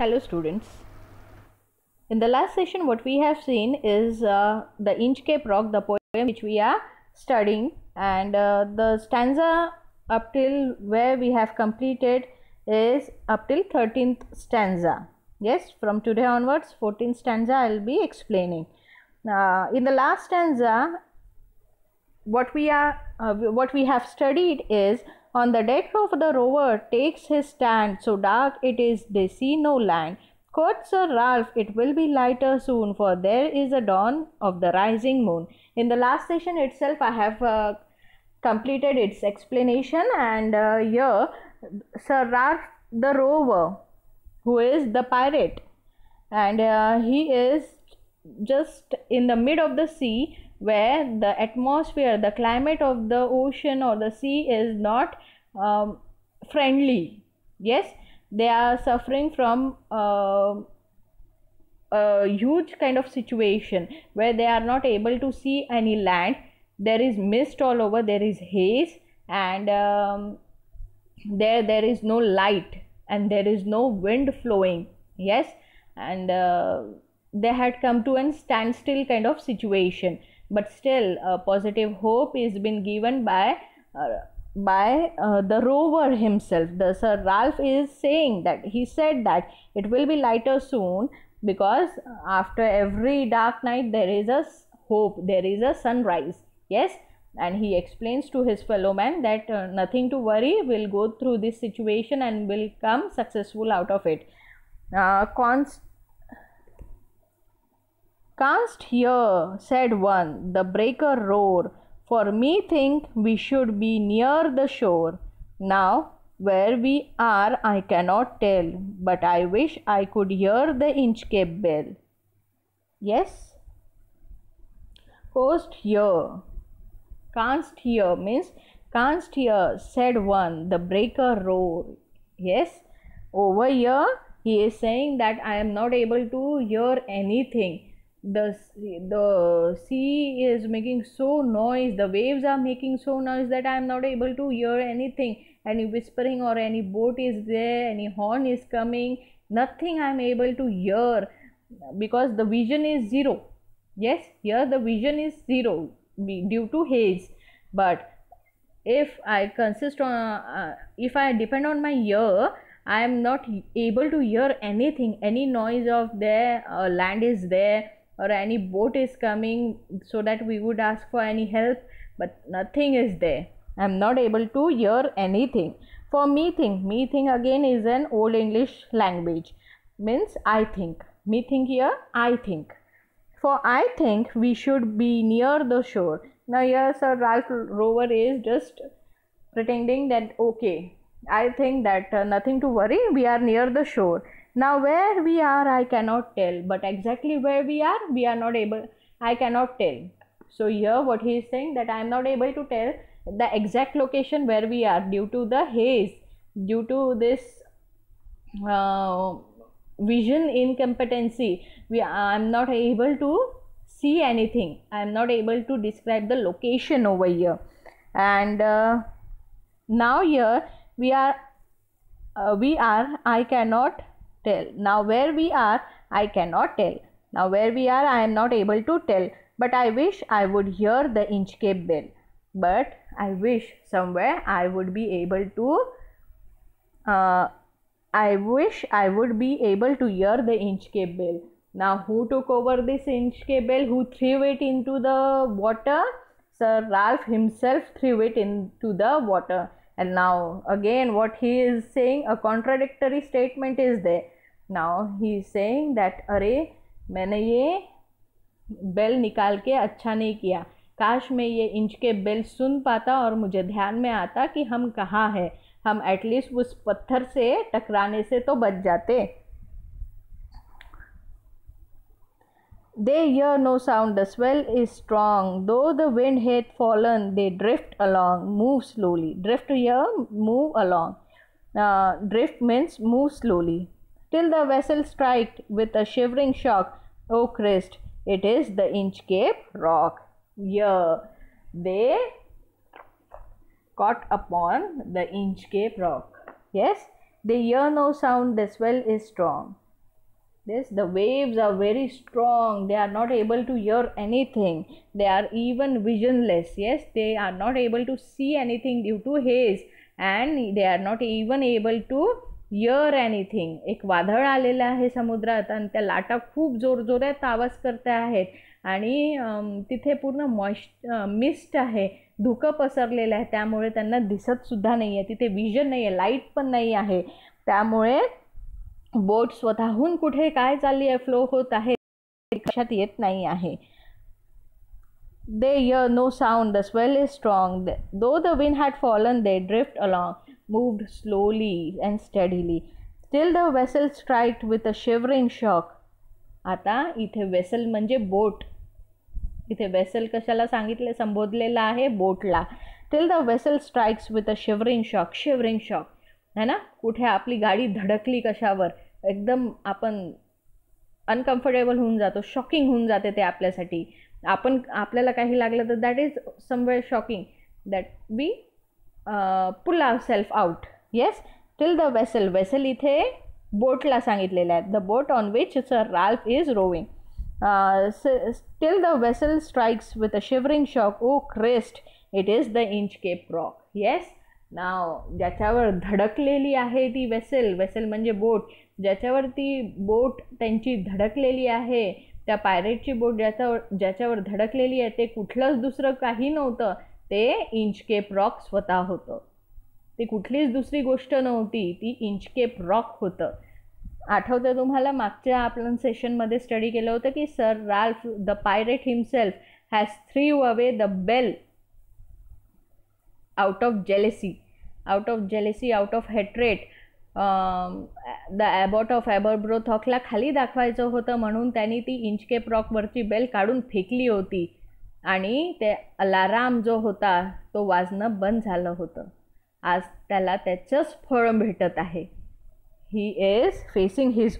Hello students. In the last session what we have seen is uh, the Inchcape Rock, the poem which we are studying and uh, the stanza up till where we have completed is up till 13th stanza. Yes, from today onwards 14th stanza I will be explaining. Uh, in the last stanza what we are uh, what we have studied is on the deck of the rover takes his stand so dark it is they see no land. Quoth sir ralph it will be lighter soon for there is a dawn of the rising moon. In the last session itself i have uh, completed its explanation and uh, here sir ralph the rover who is the pirate and uh, he is just in the mid of the sea where the atmosphere, the climate of the ocean or the sea is not um, friendly. Yes, they are suffering from uh, a huge kind of situation where they are not able to see any land. There is mist all over, there is haze, and um, there there is no light and there is no wind flowing. Yes, and uh, they had come to a standstill kind of situation but still a positive hope is been given by uh, by uh, the rover himself. The sir ralph is saying that he said that it will be lighter soon because after every dark night there is a hope there is a sunrise. Yes? And he explains to his fellow man that uh, nothing to worry we'll go through this situation and will come successful out of it. Uh, const Canst hear, said one, the breaker roar, for me think we should be near the shore. Now, where we are, I cannot tell, but I wish I could hear the Inchcape bell. Yes? Coast hear. Canst hear means canst hear, said one, the breaker roar. Yes? Over here, he is saying that I am not able to hear anything the the sea is making so noise the waves are making so noise that i am not able to hear anything. Any whispering or any boat is there any horn is coming nothing i am able to hear because the vision is zero. Yes here the vision is zero due to haze. But if i consist on uh, if i depend on my ear i am not able to hear anything. Any noise of there uh, land is there or any boat is coming so that we would ask for any help but nothing is there. I'm not able to hear anything. For me think me think again is an old english language. Means i think. Me think here i think. For i think we should be near the shore. Now here sir ralph rover is just pretending that okay i think that uh, nothing to worry we are near the shore now where we are I cannot tell but exactly where we are we are not able I cannot tell. So here what he is saying that I am not able to tell the exact location where we are due to the haze due to this uh, vision incompetency. We I am not able to see anything. I am not able to describe the location over here. And uh, now here we are uh, we are I cannot tell. Now where we are, I cannot tell. Now where we are, I am not able to tell. But I wish I would hear the Inchcape bell. But I wish somewhere I would be able to. Uh, I wish I would be able to hear the Inchcape bell. Now who took over this Inchcape bell? Who threw it into the water? Sir Ralph himself threw it into the water and now again what he is saying a contradictory statement is there now he saying that अरे, मैंने ये bell निकाल के अच्छा नहीं किया। काश मैं ये इंच के बेल सुन पाता और मुझे ध्यान में आता कि हम कहाँ हैं। हम एटलीस्ट उस पत्थर से टकराने से तो बच जाते। There no sound the swell is strong though the wind had fallen they drift along move slowly drift or move along drift means move slowly Till the vessel strike with a shivering shock. Oh Christ, it is the Inchcape Rock. Here, they caught upon the Inchcape Rock. Yes, they hear no sound, the swell is strong. Yes, the waves are very strong they are not able to hear anything they are even visionless yes they are not able to see anything due to haze and they are not even able to hear anything एक वादळ आलेलं आहे समुद्रात आणि त्या लाटा खूप जोरजोरात आवाज करते आहेत. आणि तिथे पूर्ण मॉइश् मिस्ट आहे. धुकं पसरलेलं आहे. त्यामुळे त्यांना दिसतसुद्धा नाही आहे. तिथे विजन नाही आहे. लाइट पण नाही आहे. त्यामुळे बोट स्वतःहून कुठे काय चालली आहे? फ्लो होत आहे. लक्षात येत नाही आहे. There no sound the swell is strong though the wind had fallen they drift along moved slowly and steadily till the vessel striked with a shivering shock आता इथे वेसल म्हणजे बोट इथे वेसल कशाला सांगितले संबोधलेलं आहे बोटला till the vessel strikes with a shivering shock shivering shock है ना? कुठे आपली गाडी धडकली कशावर? एकदम आपण अनकम्फर्टेबल होऊन जातो शॉकिंग होऊन जाते ते आपल्यासाठी. आपण आपल्याला काही लागलं तर that is somewhere shocking that we pull our self out yes till the vessel vessel इथे बोटला सांगितलेलं आहे. The boat on which sir Ralph is roving till the vessel strikes with a shivering shock O Christ it is the Inchcape Rock yes नाव ज्याच्यावर धडकलेली आहे ती vessel vessel म्हणजे boat ज्याच्यावर ती बोट त्यांची धडकलेली आहे त्या पायरेटची बोट ज्याच्यावर ज्याच्यावर धडकलेली आहे ते कुठलंच दुसरं काही नव्हतं. ते इंचकेप रॉक स्वतः होतं. ते कुठलीच दुसरी गोष्ट नव्हती ती इंचकेप रॉक होतं. आठवतं तुम्हाला मागच्या आपण सेशनमध्ये स्टडी केलं होतं की sir Ralph the pirate himself has threw away the bell out of jealousy out of jealousy out of hatred the abbot of ॲबरब्रोथॉकला खाली दाखवायचं होतं म्हणून त्यांनी ती इंचकेप रॉकवरची बेल काढून फेकली होती. आणि ते अलाराम जो होता तो वाजणं बंद झालं होतं. आज त्याला त्याचंच फळ भेटत आहे. He is facing his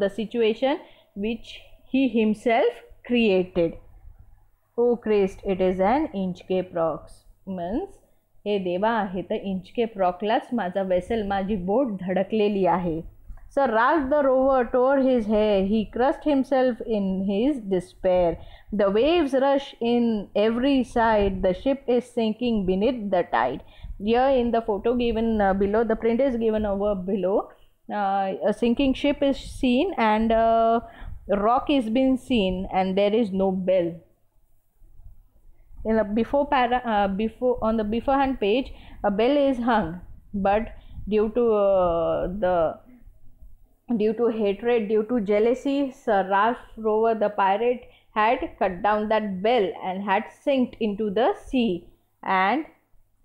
the situation which he himself created O Christ it is an Inchcape Rock means हे देवा आहे तर इंचके प्रॉकलाच माझा वेसल माझी बोट धडकलेली आहे. Sir Ralph the rover tore his hair. He crushed himself in his despair. The waves rush in every side. The ship is sinking beneath the tide. Here in the photo given uh, below, the print is given over below. Uh, a sinking ship is seen and a rock is being seen and there is no bell. In the before para, uh, before on the beforehand page, a bell is hung, but due to uh, the due to hatred due to jealousy sir ralph rover the pirate had cut down that bell and had sinked into the sea and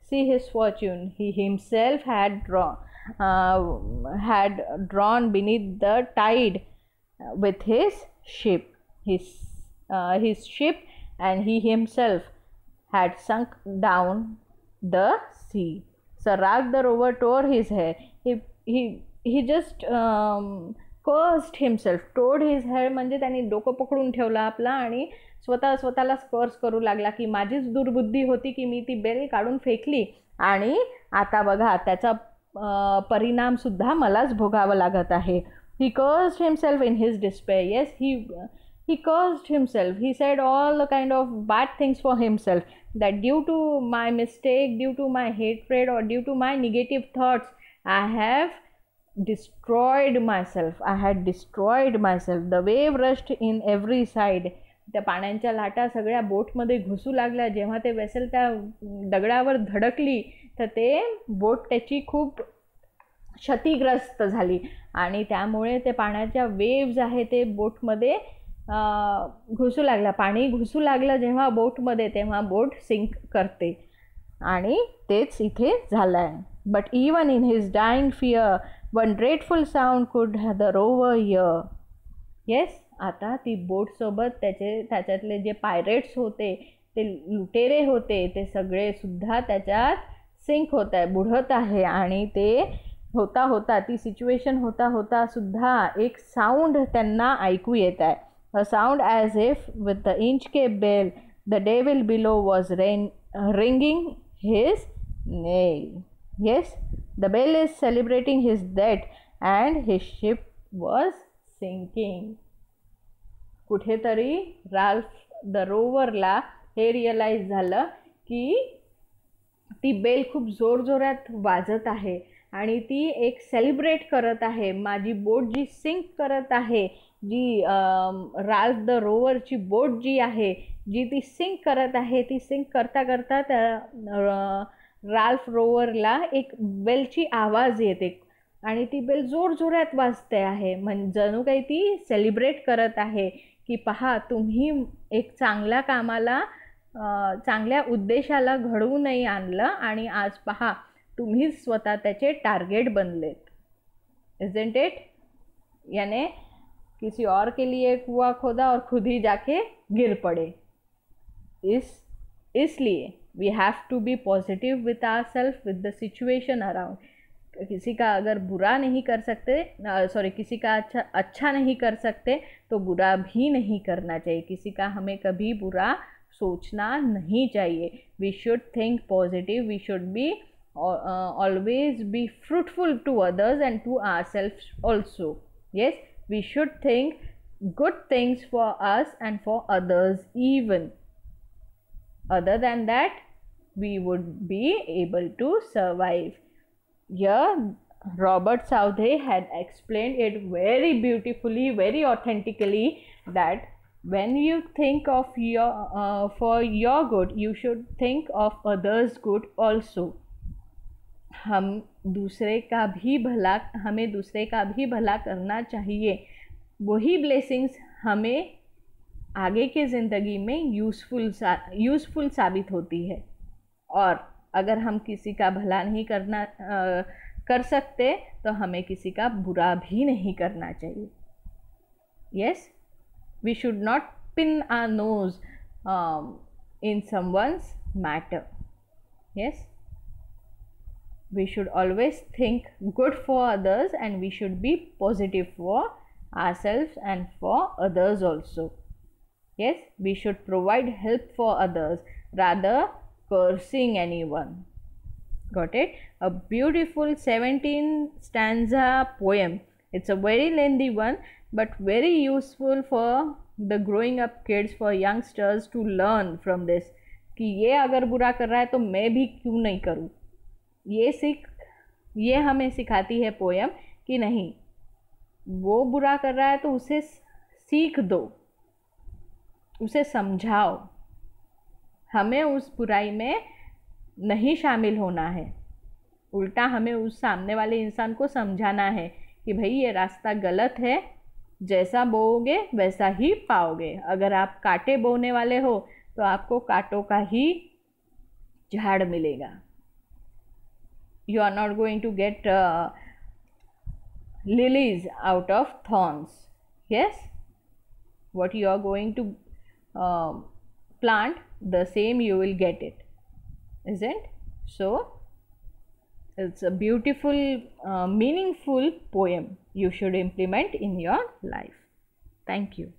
see his fortune he himself had drawn uh, had drawn beneath the tide with his ship his uh, his ship and he himself had sunk down the sea. Sir Ralph the rover tore his hair. He, he, he just cursed himself toad his head म्हणजे त्यांनी डोकं पकडून ठेवलं आपलं आणि स्वतः स्वतःला स्कर्स करू लागला की माझीच दुर्बुद्धी होती की मी ती बेल काढून फेकली. आणि आता बघा त्याचा परिणामसुद्धा मलाच भोगावं लागत आहे. He cursed himself in his despair yes he he cursed himself he said all kind of bad things for himself that due to my mistake due to my hatred or due to my negative thoughts I have destroyed myself. I had destroyed myself. The wave rushed in every side. त्या पाण्याच्या लाटा सगळ्या बोटमध्ये घुसू लागल्या. जेव्हा ते vessel त्या दगडावर धडकली तर ते बोट त्याची खूप क्षतिग्रस्त झाली. आणि त्यामुळे ते पाण्याच्या वेव्ज आहे ते बोटमध्ये घुसू लागला पाणी घुसू लागलं जेव्हा बोटमध्ये तेव्हा बोट सिंक करते. आणि तेच इथे झालं आहे but even in his dying fear one dreadful sound could the rover य येस आता ती बोटसोबत त्याचे त्याच्यातले जे पायरेट्स होते ते लुटेरे होते ते सगळेसुद्धा त्याच्यात सिंक होत आहे बुडत आहे. आणि ते होता होता ती सिच्युएशन होता होता सुद्धा एक साऊंड त्यांना ऐकू येत आहे. A sound as if with the Inchcape bell the devil below was rain ringing his knell yes the bell is celebrating his death and his ship was sinking कुठेतरी राल्फ द रोवरला हे realise झालं की ती bell खूप जोरजोरात वाजत आहे आणि ती एक सेलिब्रेट करत आहे. माझी बोट जी सिंक करत आहे जी राल्फ द रोवरची बोट जी आहे जी ती सिंक करत आहे ती सिंक करता करता त्या राल्फ रोवरला एक बेलची आवाज येते आणि ती बेल जोरजोरात वाजते आहे. म्हण जणू काही ती सेलिब्रेट करत आहे की पहा तुम्ही एक चांगल्या कामाला चांगल्या उद्देशाला घडवूनही आणलं आणि आज पहा तुम्ही स्वतः त्याचे टार्गेट बनलेत. इजेंट इट याने किसी और के लिए कुआ खोदा और खुद ही जाके गिर पड़े. इस इसलिए. We have to be positive with our self with the situation around किसी का अगर बुरा नहीं कर सकते सॉरी किसी का अच्छा अच्छा नहीं कर सकते तो बुरा भी नहीं करना चाहिए। किसी का हमें कभी बुरा सोचना नहीं चाहिए। We should think positive we should be always be fruitful to others and to our self also yes we should think good things for us and for others even. Other than that we would be able to survive here robert Southey had explained it very beautifully very authentically that when you think of your uh, for your good you should think of others good also हम दूसरे का भी भला हमें दूसरे का भी भला करना चाहिए वही ब्लेसिंग्स हमें आगे के ज़िंदगी में यूज़फुल सा यूज़फुल साबित होती है और अगर हम किसी का भला नहीं करना आ, कर सकते तो हमें किसी का बुरा भी नहीं करना चाहिए। Yes we should not pin a nose in someone's matter yes we should always think good for others and we should be positive for our self and for others also yes we should provide help for others rather cursing anyone got it a beautiful 17 stanza poem it's a very lengthy one but very useful for the growing up kids for youngsters to learn from this कि ये अगर बुरा कर रहा है तो मैं भी क्यों नहीं करूँ ये सीख ये हमें सिखाती है पोयम कि नहीं वो बुरा कर रहा है तो उसे सीख दो उसे समझाओ हमें उस बुराई में नहीं शामिल होना है। उल्टा हमें उस सामने वाले इंसान को समझाना है कि भाई ये रास्ता गलत है जैसा बोओगे वैसा ही पाओगे। अगर आप कांटे बोने वाले हो तो आपको कांटों का ही झाड़ मिलेगा। You are not going to get lilies out of thorns what you are going to uh, plant the same you will get it isn't so it's a beautiful, uh, meaningful poem you should implement in your life. Thank you.